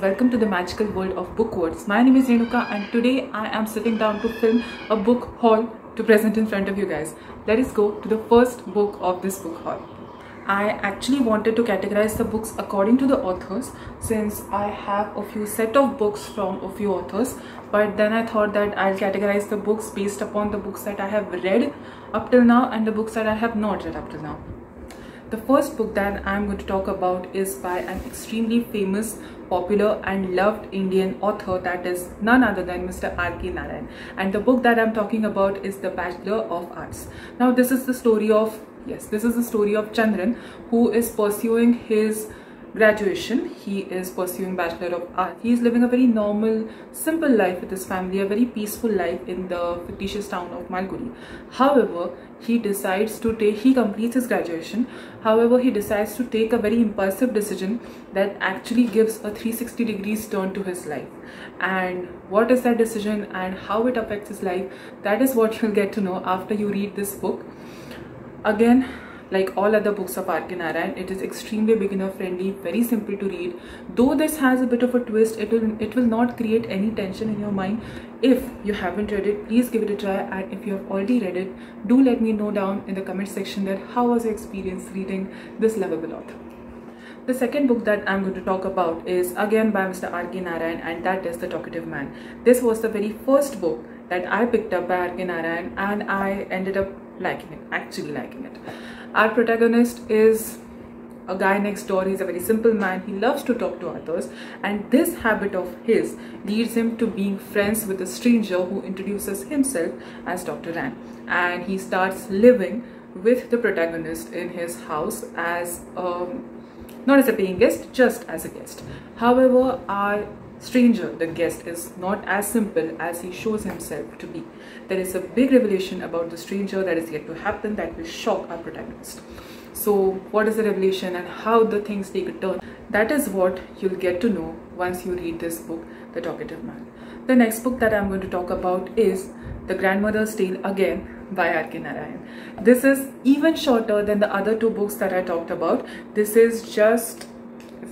welcome to the magical world of BookWarts. My name is Renuka and today I am sitting down to film a book haul to present in front of you guys. Let us go to the first book of this book haul. I actually wanted to categorize the books according to the authors since I have a few set of books from a few authors but then I thought that I'll categorize the books based upon the books that I have read up till now and the books that I have not read up till now. The first book that I'm going to talk about is by an extremely famous, popular and loved Indian author that is none other than Mr. R.K. Narayan. And the book that I'm talking about is The Bachelor of Arts. Now this is the story of, yes, this is the story of Chandran who is pursuing his graduation. He is pursuing bachelor of art he is living a very normal simple life with his family a very peaceful life in the fictitious town of malgudi however he decides to take he completes his graduation. However he decides to take a very impulsive decision that actually gives a 360 degrees turn to his life. And what is that decision and how it affects his life? That is what you'll get to know after you read this book. Again like all other books of R.K. Narayan, it is extremely beginner friendly, very simple to read. Though this has a bit of a twist, it will it will not create any tension in your mind. If you haven't read it, please give it a try. And if you have already read it, do let me know down in the comment section that how was your experience reading this lovable author. The second book that I'm going to talk about is again by Mr. R.K. Narayan and that is The Talkative Man. This was the very first book that I picked up by R.K. Narayan and I ended up liking it, actually liking it. Our protagonist is a guy next door. He's a very simple man. He loves to talk to others. And this habit of his leads him to being friends with a stranger who introduces himself as Dr. Rann. And he starts living with the protagonist in his house as um, not as a paying guest, just as a guest. However, our stranger, the guest, is not as simple as he shows himself to be. There is a big revelation about the stranger that is yet to happen that will shock our protagonist. So, what is the revelation and how the things take a turn? That is what you'll get to know once you read this book, The Talkative Man. The next book that I'm going to talk about is The Grandmother's Tale again by R.K. Narayan. This is even shorter than the other two books that I talked about. This is just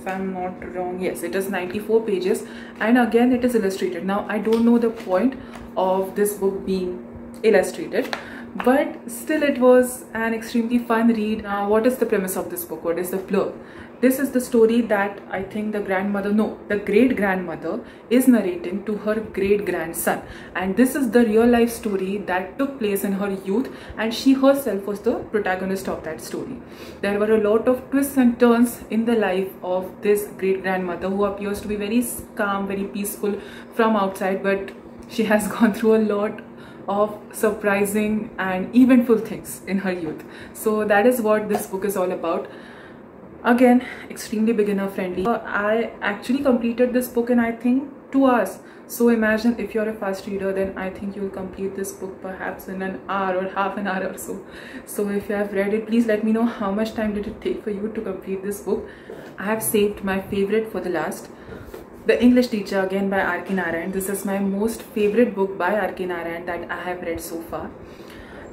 if I'm not wrong yes it is 94 pages and again it is illustrated. Now I don't know the point of this book being illustrated but still it was an extremely fun read. Now what is the premise of this book? What is the blurb this is the story that I think the grandmother, no, the great grandmother is narrating to her great grandson. And this is the real life story that took place in her youth, and she herself was the protagonist of that story. There were a lot of twists and turns in the life of this great grandmother who appears to be very calm, very peaceful from outside, but she has gone through a lot of surprising and eventful things in her youth. So that is what this book is all about again extremely beginner friendly i actually completed this book in i think two hours so imagine if you're a fast reader then i think you'll complete this book perhaps in an hour or half an hour or so so if you have read it please let me know how much time did it take for you to complete this book i have saved my favorite for the last the English Teacher again by R.K. Narayan. This is my most favorite book by R.K. Narayan that I have read so far.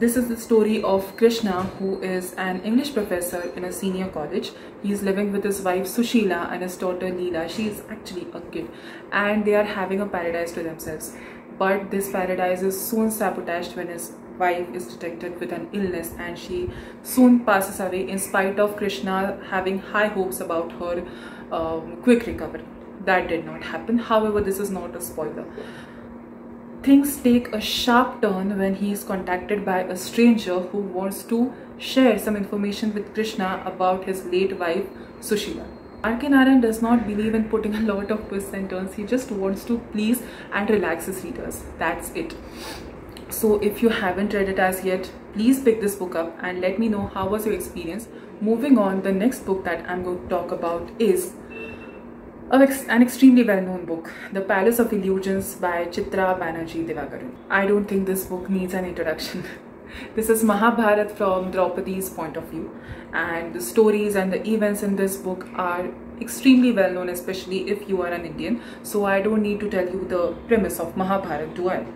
This is the story of Krishna, who is an English professor in a senior college. He is living with his wife Sushila and his daughter Leela. She is actually a kid, and they are having a paradise to themselves. But this paradise is soon sabotaged when his wife is detected with an illness and she soon passes away in spite of Krishna having high hopes about her um, quick recovery. That did not happen. However, this is not a spoiler. Things take a sharp turn when he is contacted by a stranger who wants to share some information with Krishna about his late wife Sushila. R.K. Narayan does not believe in putting a lot of twists and turns. He just wants to please and relax his readers. That's it. So if you haven't read it as yet, please pick this book up and let me know how was your experience. Moving on, the next book that I'm going to talk about is an extremely well-known book, The Palace of Illusions by Chitra Banerjee Divakaruni. I don't think this book needs an introduction. this is Mahabharat from Draupadi's point of view and the stories and the events in this book are extremely well known especially if you are an Indian so I don't need to tell you the premise of Mahabharat do I?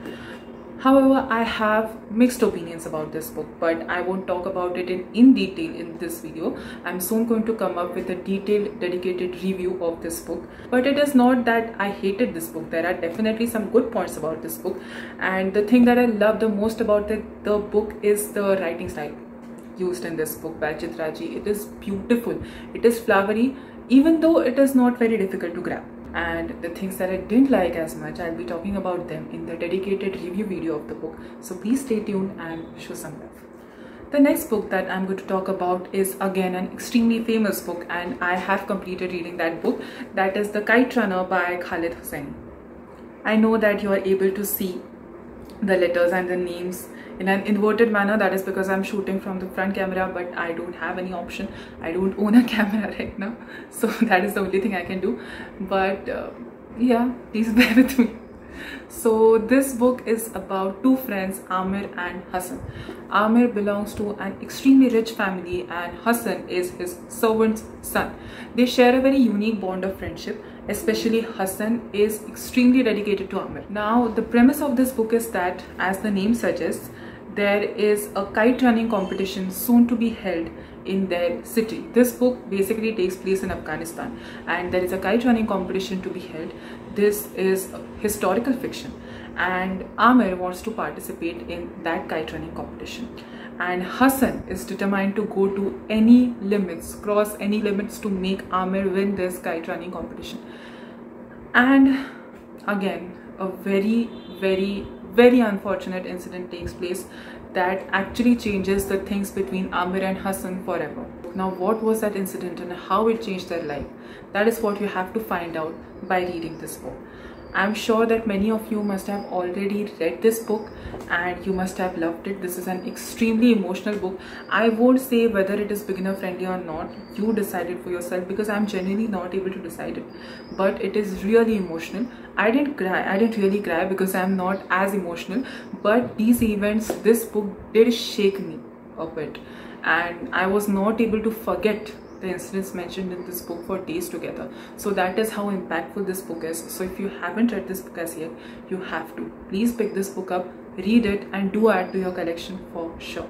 However, I have mixed opinions about this book, but I won't talk about it in, in detail in this video. I'm soon going to come up with a detailed dedicated review of this book. But it is not that I hated this book. There are definitely some good points about this book. And the thing that I love the most about the, the book is the writing style used in this book by Chitraji. It is beautiful. It is flowery, even though it is not very difficult to grab and the things that I didn't like as much I'll be talking about them in the dedicated review video of the book so please stay tuned and show some love. The next book that I'm going to talk about is again an extremely famous book and I have completed reading that book that is The Kite Runner by Khaled Hosseini. I know that you are able to see the letters and the names in an inverted manner that is because i'm shooting from the front camera but i don't have any option i don't own a camera right now so that is the only thing i can do but uh, yeah please bear with me so this book is about two friends Amir and Hassan. Amir belongs to an extremely rich family and Hassan is his servant's son. They share a very unique bond of friendship especially Hassan is extremely dedicated to Amir. Now the premise of this book is that as the name suggests there is a kite running competition soon to be held in their city. This book basically takes place in Afghanistan and there is a kite running competition to be held. This is historical fiction and Amir wants to participate in that kite running competition and Hassan is determined to go to any limits, cross any limits to make Amir win this kite running competition. And again, a very, very very unfortunate incident takes place that actually changes the things between Amir and Hassan forever. Now what was that incident and how it changed their life? That is what you have to find out by reading this book. I'm sure that many of you must have already read this book and you must have loved it. This is an extremely emotional book. I won't say whether it is beginner friendly or not. You decide it for yourself because I'm genuinely not able to decide it. But it is really emotional. I didn't cry. I didn't really cry because I'm not as emotional. But these events, this book did shake me a bit. And I was not able to forget the incidents mentioned in this book for days together. So that is how impactful this book is. So if you haven't read this book as yet you have to. Please pick this book up read it and do add to your collection for sure.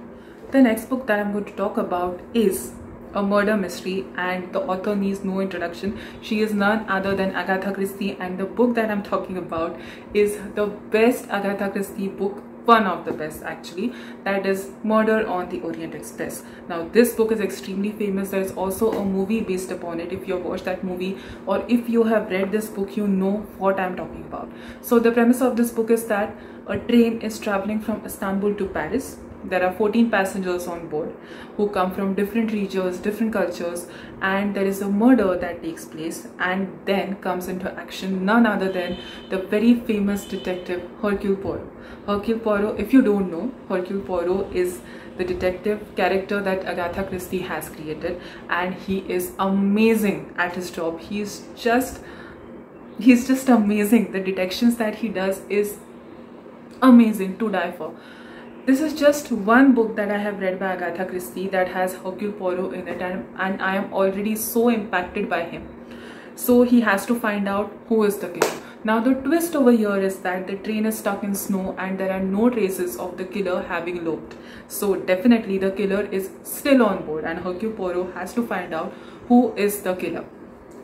The next book that i'm going to talk about is a murder mystery and the author needs no introduction. She is none other than agatha christie and the book that i'm talking about is the best agatha christie book one of the best actually. That is murder on the orient express. Now this book is extremely famous. There is also a movie based upon it. If you have watched that movie or if you have read this book you know what i'm talking about. So the premise of this book is that a train is traveling from istanbul to paris there are 14 passengers on board who come from different regions different cultures and there is a murder that takes place and then comes into action none other than the very famous detective hercule poirot. Hercule poirot if you don't know hercule poirot is the detective character that agatha christie has created and he is amazing at his job. He's just he's just amazing. The detections that he does is amazing to die for this is just one book that I have read by Agatha Christie that has Hercule Poirot in it and, and I am already so impacted by him. So he has to find out who is the killer. Now the twist over here is that the train is stuck in snow and there are no traces of the killer having eloped. So definitely the killer is still on board and Hercule Poirot has to find out who is the killer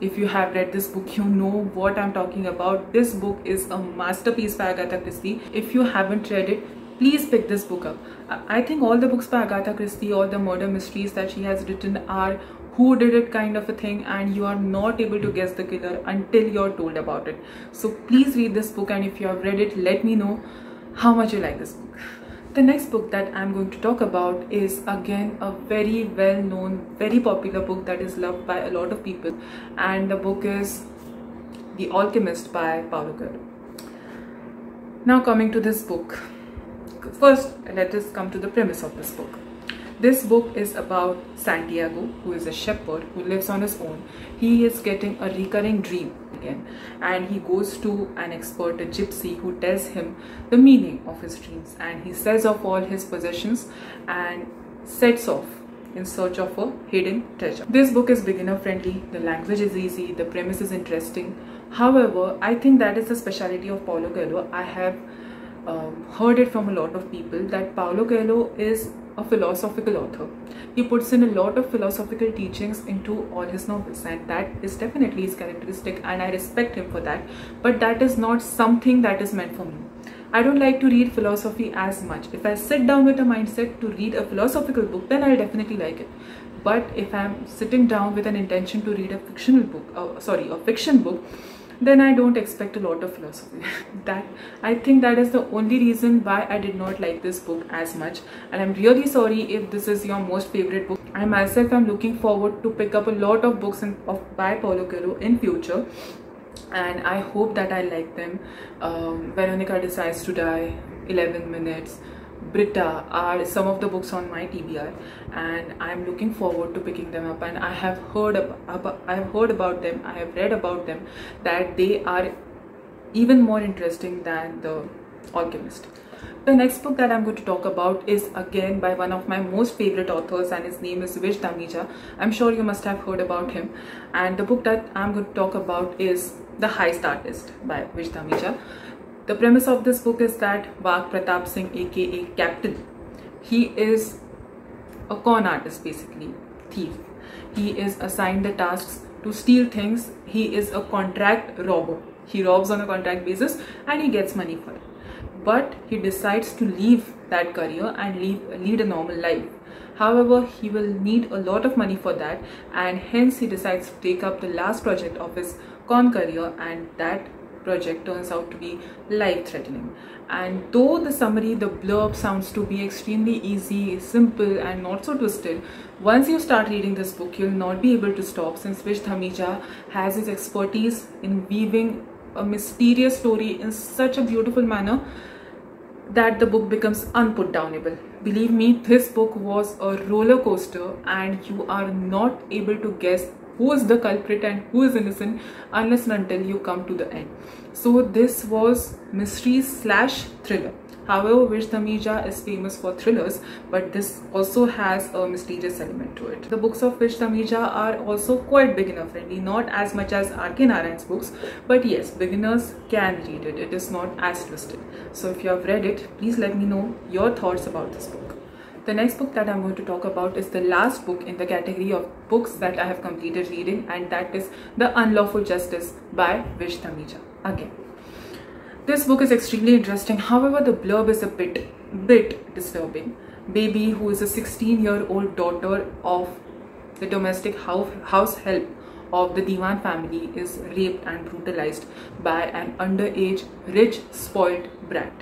if you have read this book you know what i'm talking about this book is a masterpiece by agatha christie if you haven't read it please pick this book up. I think all the books by Agatha Christie, all the murder mysteries that she has written are who did it kind of a thing and you are not able to guess the killer until you're told about it. So please read this book and if you have read it, let me know how much you like this book. The next book that I'm going to talk about is again a very well known, very popular book that is loved by a lot of people and the book is The Alchemist by Paulo Coelho. Now coming to this book, first let us come to the premise of this book this book is about Santiago who is a shepherd who lives on his own he is getting a recurring dream again and he goes to an expert a gypsy who tells him the meaning of his dreams and he sells off all his possessions and sets off in search of a hidden treasure. This book is beginner friendly, the language is easy, the premise is interesting. However, I think that is the speciality of Paulo Coelho. I have um, heard it from a lot of people that Paulo Coelho is a philosophical author. He puts in a lot of philosophical teachings into all his novels and that is definitely his characteristic and I respect him for that. But that is not something that is meant for me. I don't like to read philosophy as much. If I sit down with a mindset to read a philosophical book, then I'll definitely like it. But if I'm sitting down with an intention to read a fictional book, uh, sorry, a fiction book, then I don't expect a lot of philosophy. that I think that is the only reason why I did not like this book as much. And I'm really sorry if this is your most favorite book. I myself am looking forward to pick up a lot of books in, of by Paulo Coelho in future. And I hope that I like them. Um, Veronica decides to die. 11 minutes Brida are some of the books on my TBR and I'm looking forward to picking them up and I have heard about, I have heard about them I have read about them that they are even more interesting than the Alchemist. The next book that I'm going to talk about is again by one of my most favorite authors and his name is Vish Dhamija. I'm sure you must have heard about him and the book that I'm going to talk about is The Heist Artist by Vish Dhamija. The premise of this book is that Vak Pratap Singh aka Captain, he is a con artist basically, thief. He is assigned the tasks to steal things. He is a contract robber. He robs on a contract basis and he gets money for it. But he decides to leave that career and leave, lead a normal life. However, he will need a lot of money for that and hence he decides to take up the last project of his con career and that project turns out to be life-threatening. And though the summary, the blurb sounds to be extremely easy, simple and not so twisted, once you start reading this book, you'll not be able to stop since Vish Dhamija has his expertise in weaving a mysterious story in such a beautiful manner that the book becomes unputdownable. Believe me, this book was a roller coaster and you are not able to guess who is the culprit and who is innocent unless and until you come to the end. So this was mystery slash thriller. However, Dhamija is famous for thrillers, but this also has a mysterious element to it. The books of Dhamija are also quite beginner friendly, not as much as R.K. Narayan's books, but yes, beginners can read it. It is not as twisted. So if you have read it, please let me know your thoughts about this book. The next book that I'm going to talk about is the last book in the category of books that I have completed reading and that is The Unlawful Justice by Vish Dhamija. Again, this book is extremely interesting. However, the blurb is a bit, bit disturbing. Baby, who is a 16-year-old daughter of the domestic house, house help of the Diwan family is raped and brutalized by an underage, rich, spoiled brat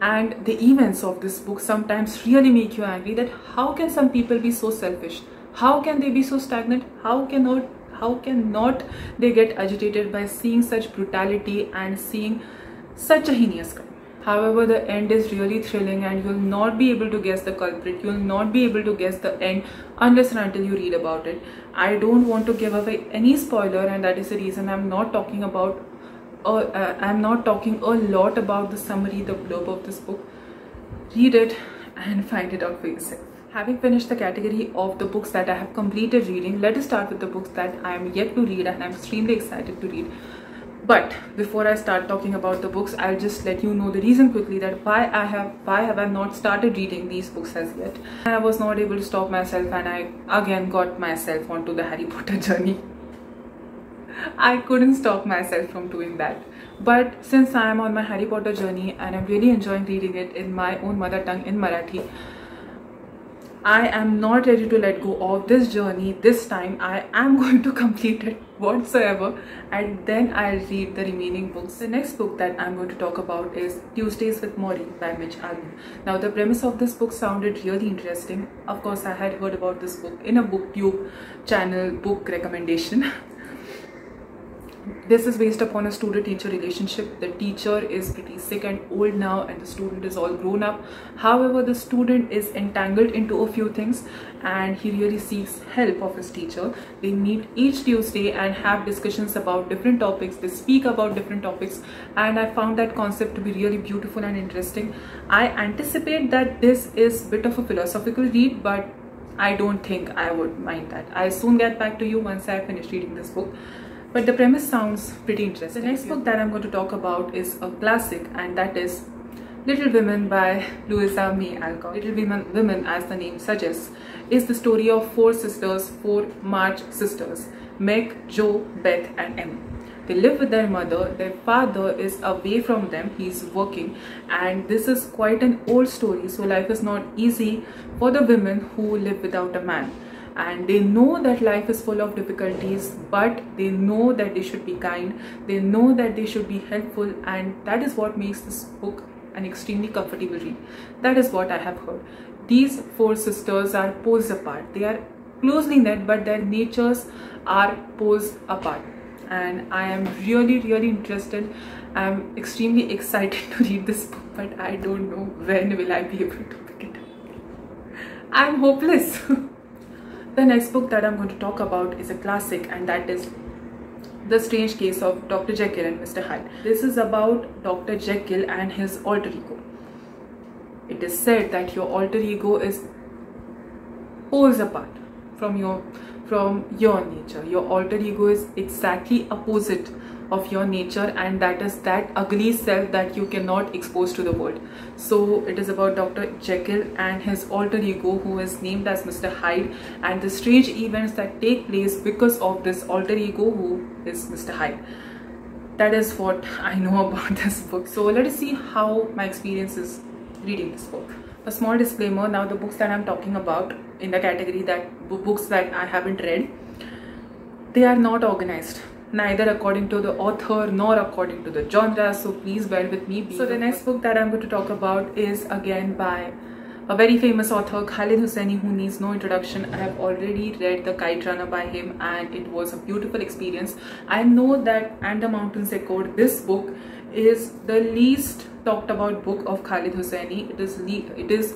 and the events of this book sometimes really make you angry that how can some people be so selfish? How can they be so stagnant? How cannot how cannot they get agitated by seeing such brutality and seeing such a heinous crime? However the end is really thrilling and you'll not be able to guess the culprit. You'll not be able to guess the end unless and until you read about it. I don't want to give away any spoiler and that is the reason i'm not talking about uh, I'm not talking a lot about the summary, the blurb of this book. Read it and find it out for yourself. Having finished the category of the books that I have completed reading, let us start with the books that I am yet to read and I'm extremely excited to read. But before I start talking about the books, I'll just let you know the reason quickly that why I have why have I not started reading these books as yet. I was not able to stop myself and I again got myself onto the Harry Potter journey. I couldn't stop myself from doing that. But since I am on my Harry Potter journey and I'm really enjoying reading it in my own mother tongue in Marathi, I am not ready to let go of this journey this time. I am going to complete it whatsoever and then I'll read the remaining books. The next book that I'm going to talk about is Tuesdays with Morrie by Mitch Albom. Now the premise of this book sounded really interesting. Of course I had heard about this book in a booktube channel book recommendation. this is based upon a student-teacher relationship. The teacher is pretty sick and old now and the student is all grown up. However, the student is entangled into a few things and he really seeks help of his teacher. They meet each Tuesday and have discussions about different topics. They speak about different topics and I found that concept to be really beautiful and interesting. I anticipate that this is a bit of a philosophical read but I don't think I would mind that. I'll soon get back to you once I finish reading this book but the premise sounds pretty interesting. The next book that I'm going to talk about is a classic and that is Little Women by Louisa May Alcott. Little Women, Women, as the name suggests, is the story of four sisters, four March sisters, Meg, Jo, Beth and Emmy. They live with their mother, their father is away from them, he's working and this is quite an old story so life is not easy for the women who live without a man and they know that life is full of difficulties but they know that they should be kind. They know that they should be helpful and that is what makes this book an extremely comfortable read. That is what i have heard. These four sisters are poles apart. They are closely knit but their natures are poles apart. And I am really really interested. I'm extremely excited to read this book but I don't know when will I be able to pick it up. I'm hopeless the next book that I'm going to talk about is a classic and that is the Strange Case of Dr. Jekyll and Mr. Hyde. This is about Dr. Jekyll and his alter ego. It is said that your alter ego is poles apart from your from your nature your alter ego is exactly opposite of your nature and that is that ugly self that you cannot expose to the world. So it is about dr jekyll and his alter ego who is named as mr hyde and the strange events that take place because of this alter ego who is mr hyde. That is what i know about this book. So let us see how my experience is reading this book. A small disclaimer now the books that i'm talking about in the category that books that I haven't read, they are not organized neither according to the author nor according to the genre so please bear with me so the next book that i'm going to talk about is again by a very famous author Khaled Hosseini who needs no introduction. I have already read The Kite Runner by him and it was a beautiful experience. I know that And the Mountains Echoed this book is the least talked about book of Khaled Hosseini it is it is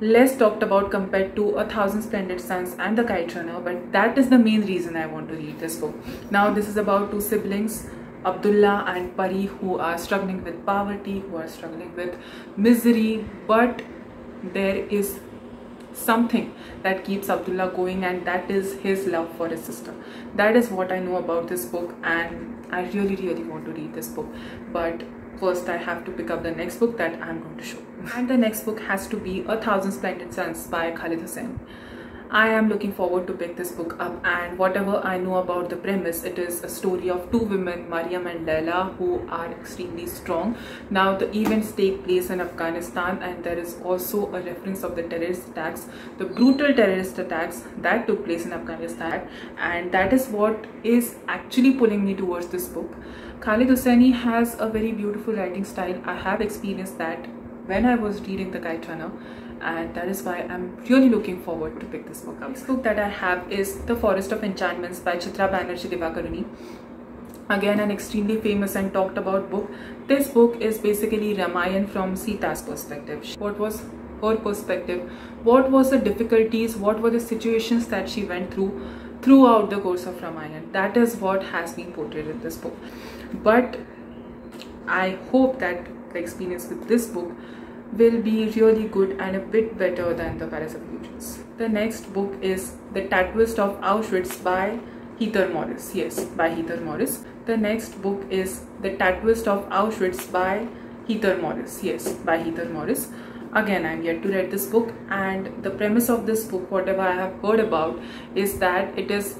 less talked about compared to A Thousand Splendid Suns and The Kite Runner, but that is the main reason I want to read this book. Now, this is about two siblings, Abdullah and Pari, who are struggling with poverty, who are struggling with misery, but there is something that keeps Abdullah going, and that is his love for his sister. That is what I know about this book, and I really, really want to read this book. But first I have to pick up the next book that I'm going to show. And the next book has to be A Thousand Splendid Suns by Khaled Hosseini. I am looking forward to pick this book up and whatever I know about the premise, it is a story of two women, Mariam and Laila, who are extremely strong. Now the events take place in Afghanistan and there is also a reference of the terrorist attacks, the brutal terrorist attacks that took place in Afghanistan and that is what is actually pulling me towards this book. Khaled Hosseini has a very beautiful writing style. I have experienced that when I was reading The Runner and that is why I'm really looking forward to pick this book up. This book that I have is The Forest of Enchantments by Chitra Banerjee Divakaruni. Again an extremely famous and talked about book. This book is basically Ramayan from Sita's perspective. What was her perspective? What was the difficulties? What were the situations that she went through throughout the course of ramayan That is what has been portrayed in this book but I hope that the experience with this book will be really good and a bit better than the of Illusions. The next book is The Tattooist of Auschwitz by Heather Morris. Yes, by Heather Morris. The next book is The Tattooist of Auschwitz by Heather Morris. Yes, by Heather Morris. Again, I'm yet to read this book and the premise of this book, whatever I have heard about, is that it is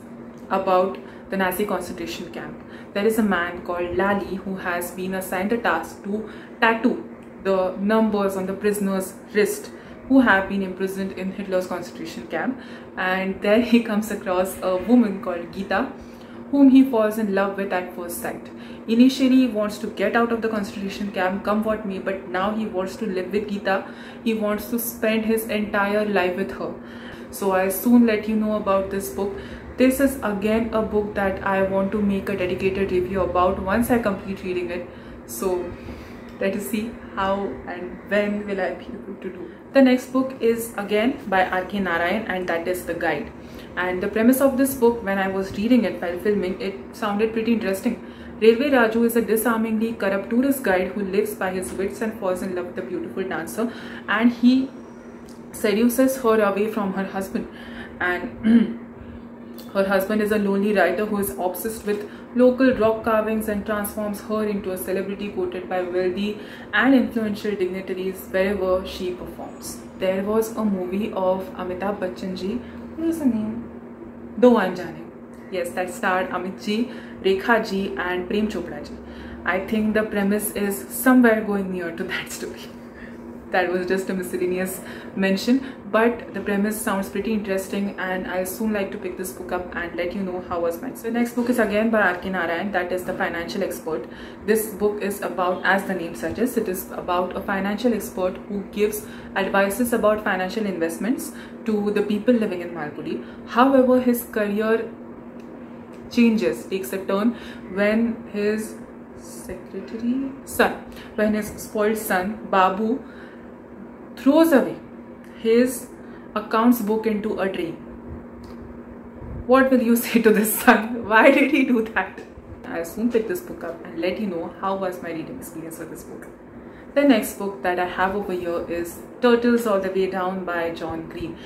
about the Nazi concentration camp there is a man called Lali who has been assigned a task to tattoo the numbers on the prisoner's wrist who have been imprisoned in Hitler's concentration camp and there he comes across a woman called Gita whom he falls in love with at first sight. Initially he wants to get out of the concentration camp, come what may, but now he wants to live with Gita. He wants to spend his entire life with her. So I soon let you know about this book this is again a book that I want to make a dedicated review about once I complete reading it. So let us see how and when will I be able to do. The next book is again by R.K. Narayan and that is The Guide. And the premise of this book when I was reading it while filming it sounded pretty interesting. Railway Raju is a disarmingly corrupt tourist guide who lives by his wits and falls in love with a beautiful dancer. And he seduces her away from her husband. And Her husband is a lonely writer who is obsessed with local rock carvings and transforms her into a celebrity quoted by wealthy and influential dignitaries wherever she performs. There was a movie of Amitabh Bachchan ji. What is the name? Do Anjane. Yes, that starred Amit ji, Rekha ji and Prem Chopra ji. I think the premise is somewhere going near to that story that was just a miscellaneous mention but the premise sounds pretty interesting and I soon like to pick this book up and let you know how was mine. So the next book is again by R.K. Narayan that is the financial expert. This book is about as the name suggests it is about a financial expert who gives advices about financial investments to the people living in Malgudi. However his career changes takes a turn when his secretary son when his spoiled son Babu throws away his accounts book into a drain. What will you say to this son? Why did he do that? I'll soon pick this book up and let you know how was my reading experience with this book. The next book that I have over here is Turtles All the Way Down by John Green.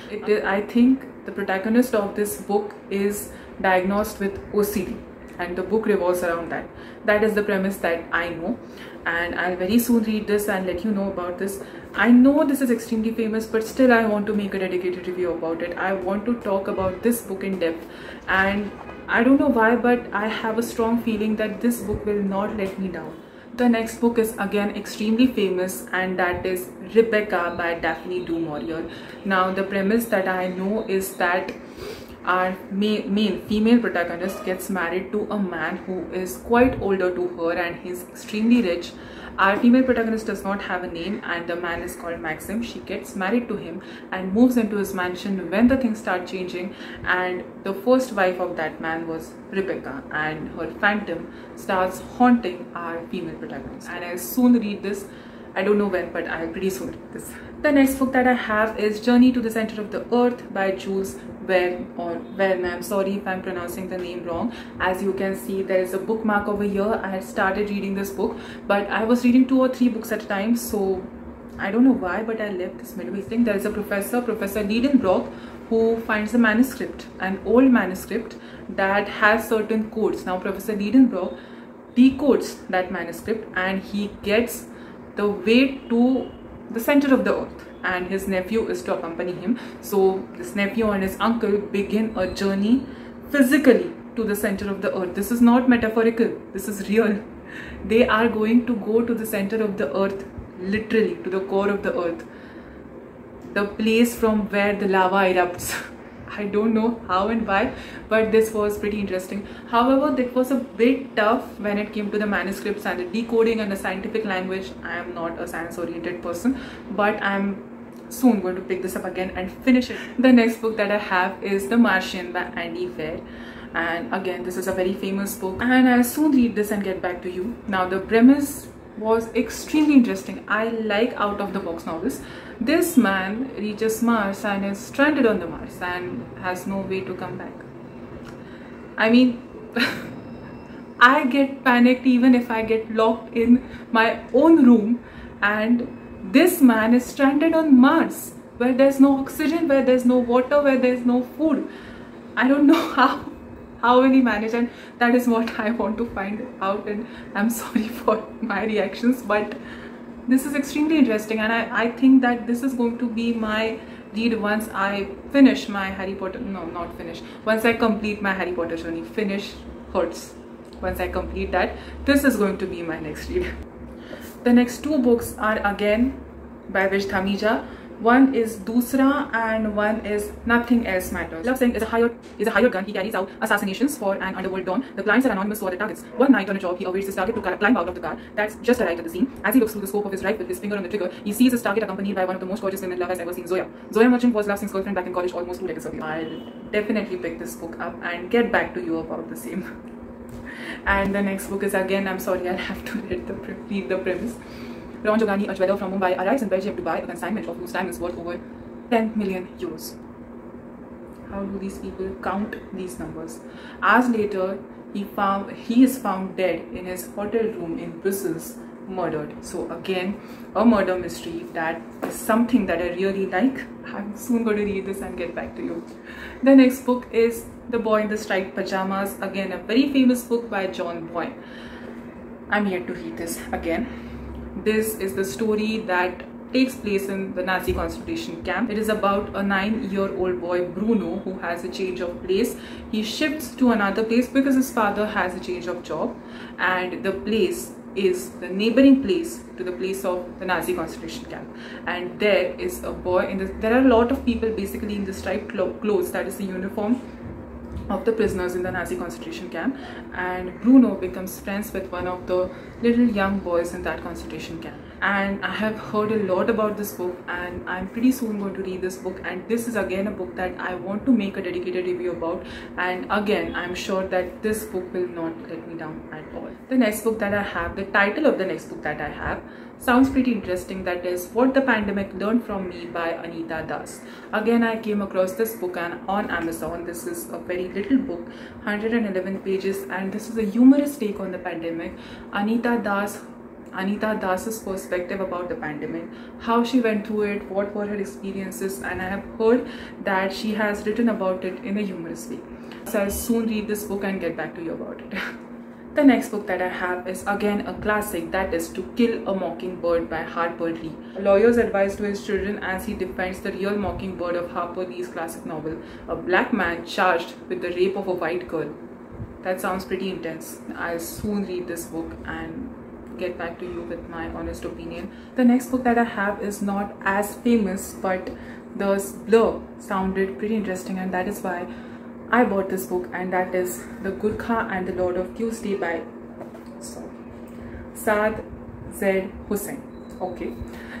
I think the protagonist of this book is diagnosed with OCD and the book revolves around that. That is the premise that I know and I'll very soon read this and let you know about this. I know this is extremely famous but still I want to make a dedicated review about it. I want to talk about this book in depth and I don't know why but I have a strong feeling that this book will not let me down. The next book is again extremely famous and that is Rebecca by Daphne du Maurier. Now the premise that I know is that our main female protagonist gets married to a man who is quite older to her and he's extremely rich our female protagonist does not have a name and the man is called Maxim. She gets married to him and moves into his mansion when the things start changing and the first wife of that man was Rebecca and her phantom starts haunting our female protagonist. And I'll soon read this I don't know when, but I'll pretty soon read this. The next book that I have is Journey to the Center of the Earth by Jules Verne or Verne. I'm sorry if I'm pronouncing the name wrong. As you can see, there is a bookmark over here. I had started reading this book, but I was reading two or three books at a time, so I don't know why, but I left this midway thing. There is a professor, Professor Liedenbrock, who finds a manuscript, an old manuscript that has certain codes. Now, Professor Liedenbrock decodes that manuscript and he gets the way to the center of the earth and his nephew is to accompany him. So this nephew and his uncle begin a journey physically to the center of the earth. This is not metaphorical. This is real. They are going to go to the center of the earth literally to the core of the earth. The place from where the lava erupts I don't know how and why, but this was pretty interesting. However, it was a bit tough when it came to the manuscripts and the decoding and the scientific language. I am not a science oriented person, but I'm soon going to pick this up again and finish it. The next book that I have is The Martian by Andy Weir and again this is a very famous book and I'll soon read this and get back to you. Now the premise was extremely interesting. I like out of the box novels. This man reaches Mars and is stranded on the Mars and has no way to come back. I mean, I get panicked even if I get locked in my own room and this man is stranded on Mars where there's no oxygen, where there's no water, where there's no food. I don't know how how will he manage? And that is what I want to find out. And I'm sorry for my reactions but this is extremely interesting. And I, I think that this is going to be my read once I finish my Harry Potter no not finish. Once I complete my Harry Potter journey finish hurts once I complete that this is going to be my next read. The next two books are again by Vish Dhamija one is Dusra and one is Nothing Else Matters. Love Singh is a hired is a hired gun. He carries out assassinations for an underworld don. The clients are anonymous for the targets. One night on a job, he awaits his target to climb out of the car. That's just arrived at the scene. As he looks through the scope of his rifle, with his finger on the trigger, he sees his target accompanied by one of the most gorgeous women love has ever seen, Zoya. Zoya Merchant was Love Singh's girlfriend back in college almost two decades ago. I'll definitely pick this book up and get back to you about the same. and the next book is again, I'm sorry, I'll have to read the, read the premise. Ron Jogani, a jeweler from Mumbai, arrives in Belgium to buy a consignment of whose time is worth over 10 million euros. How do these people count these numbers? As later, he found he is found dead in his hotel room in Brussels, murdered. So again, a murder mystery that is something that I really like. I'm soon going to read this and get back to you. The next book is The Boy in the Striped Pajamas. Again, a very famous book by John Boyne. I'm here to read this again. This is the story that takes place in the Nazi concentration camp. It is about a nine-year-old boy, Bruno, who has a change of place. He shifts to another place because his father has a change of job and the place is the neighboring place to the place of the Nazi concentration camp and there is a boy in the there are a lot of people basically in the striped clothes that is the uniform of the prisoners in the Nazi concentration camp and Bruno becomes friends with one of the little young boys in that concentration camp and I have heard a lot about this book and I'm pretty soon going to read this book and this is again a book that I want to make a dedicated review about and again I'm sure that this book will not let me down at all. The next book that I have, the title of the next book that I have sounds pretty interesting that is What the Pandemic Learned From Me by Anita Das. Again I came across this book and on Amazon this is a very little book 111 pages and this is a humorous take on the pandemic. Anita Das Anita Das's perspective about the pandemic, how she went through it, what were her experiences, and I have heard that she has written about it in a humorous way. So I'll soon read this book and get back to you about it. the next book that I have is again a classic that is To Kill a Mockingbird by Harper Lee. A lawyer's advice to his children as he defends the real mockingbird of Harper Lee's classic novel, a black man charged with the rape of a white girl. That sounds pretty intense. I'll soon read this book and get back to you with my honest opinion. The next book that I have is not as famous but the blurb sounded pretty interesting and that is why I bought this book and that is The Gurkha and the Lord of Tuesday by Saad Z. Hussain. Okay.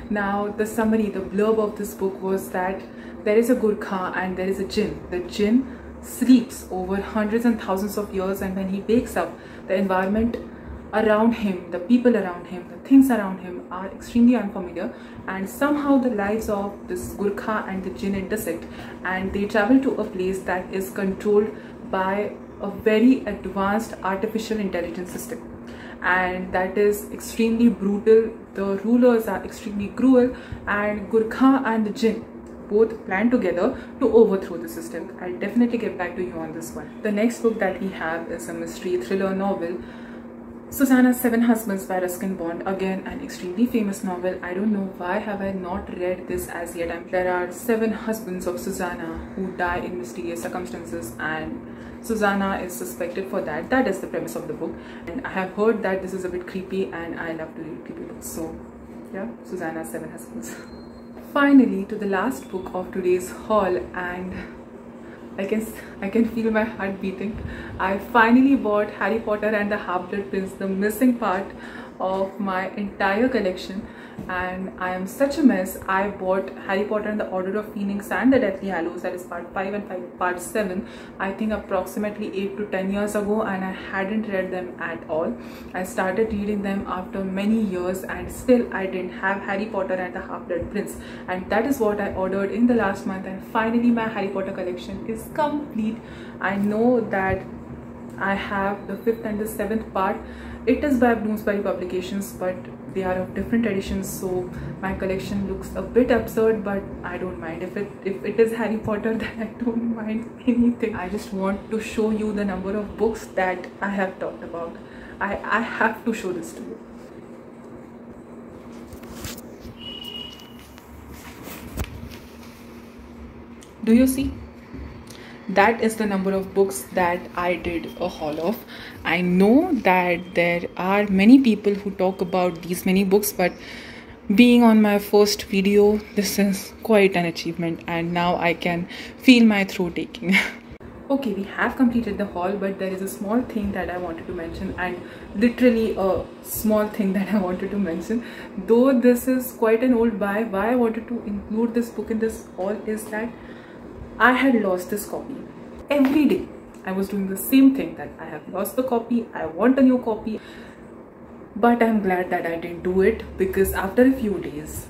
Now the summary, the blurb of this book was that there is a Gurkha and there is a jinn. The jinn sleeps over hundreds and thousands of years and when he wakes up, the environment around him, the people around him, the things around him are extremely unfamiliar and somehow the lives of this Gurkha and the Jinn intersect and they travel to a place that is controlled by a very advanced artificial intelligence system and that is extremely brutal. The rulers are extremely cruel and Gurkha and the Jinn both plan together to overthrow the system. I'll definitely get back to you on this one. The next book that we have is a mystery thriller novel Susanna's Seven Husbands by Ruskin Bond. Again, an extremely famous novel. I don't know why have I not read this as yet. There are seven husbands of Susanna who die in mysterious circumstances and Susanna is suspected for that. That is the premise of the book. And I have heard that this is a bit creepy and I love to read creepy books. So yeah, Susanna's Seven Husbands. Finally, to the last book of today's haul and I can I can feel my heart beating. I finally bought Harry Potter and the Half-Blood Prince, the missing part of my entire collection and I am such a mess. I bought Harry Potter and the Order of Phoenix and the Deathly Hallows that is part 5 and 5, part 7 I think approximately 8 to 10 years ago and I hadn't read them at all. I started reading them after many years and still I didn't have Harry Potter and the Half-Blood Prince and that is what I ordered in the last month and finally my Harry Potter collection is complete. I know that I have the 5th and the 7th part. It is by Bloomsbury Publications but they are of different editions so my collection looks a bit absurd but I don't mind. If it if it is Harry Potter then I don't mind anything. I just want to show you the number of books that I have talked about. I, I have to show this to you. Do you see that is the number of books that I did a haul of. I know that there are many people who talk about these many books, but being on my first video, this is quite an achievement, and now I can feel my throat aching. okay, we have completed the haul, but there is a small thing that I wanted to mention, and literally a small thing that I wanted to mention. Though this is quite an old buy, why I wanted to include this book in this haul is that I had lost this copy. Every day I was doing the same thing that I have lost the copy, I want a new copy. But I'm glad that I didn't do it because after a few days,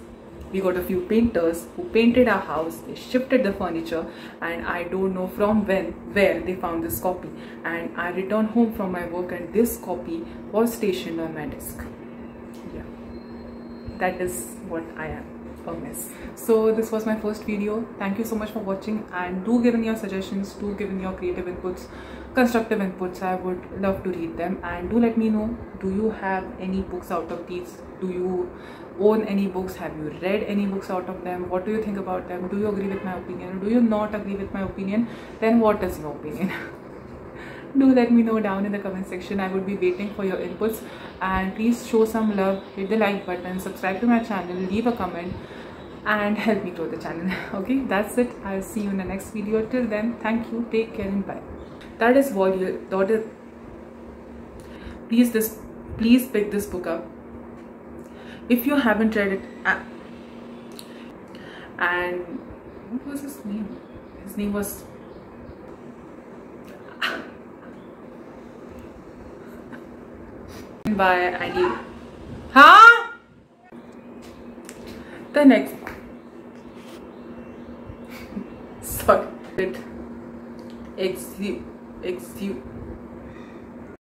we got a few painters who painted our house, they shifted the furniture and I don't know from when, where they found this copy. And I returned home from my work and this copy was stationed on my desk. Yeah, that is what I am. So this was my first video. Thank you so much for watching and do give in your suggestions. Do give in your creative inputs constructive inputs. I would love to read them. And do let me know do you have any books out of these? Do you own any books? Have you read any books out of them? What do you think about them? Do you agree with my opinion? Do you not agree with my opinion? Then what is your opinion do let me know down in the comment section. I would be waiting for your inputs. And please show some love hit the like button subscribe to my channel leave a comment and help me grow the channel. Okay that's it. I'll see you in the next video. Till then thank you. Take care and bye. That is what your daughter please this please pick this book up. If you haven't read it uh, and what was his name? His name was by Andy huh? The next sorry. It exu exu